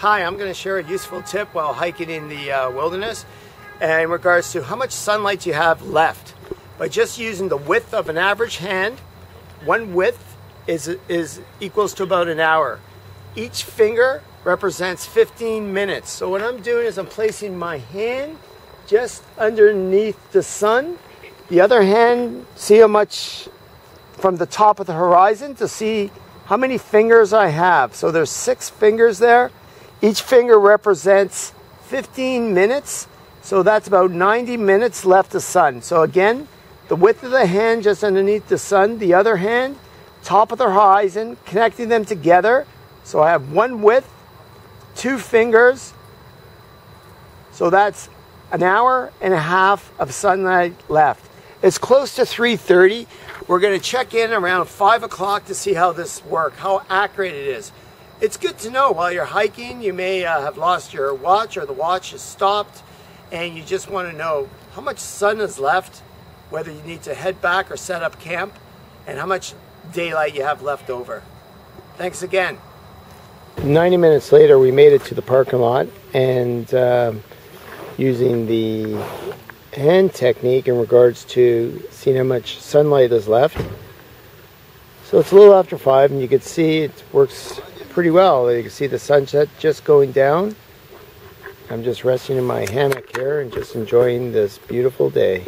Hi, I'm going to share a useful tip while hiking in the uh, wilderness in regards to how much sunlight you have left. By just using the width of an average hand, one width is, is equals to about an hour. Each finger represents 15 minutes. So what I'm doing is I'm placing my hand just underneath the sun. The other hand, see how much from the top of the horizon to see how many fingers I have. So there's six fingers there. Each finger represents 15 minutes. So that's about 90 minutes left of sun. So again, the width of the hand just underneath the sun, the other hand, top of the horizon, connecting them together. So I have one width, two fingers. So that's an hour and a half of sunlight left. It's close to 3.30. We're going to check in around 5 o'clock to see how this works, how accurate it is. It's good to know while you're hiking, you may uh, have lost your watch or the watch has stopped and you just want to know how much sun is left, whether you need to head back or set up camp, and how much daylight you have left over. Thanks again. 90 minutes later, we made it to the parking lot and uh, using the hand technique in regards to seeing how much sunlight is left. So it's a little after 5 and you can see it works pretty well. You can see the sunset just going down. I'm just resting in my hammock here and just enjoying this beautiful day.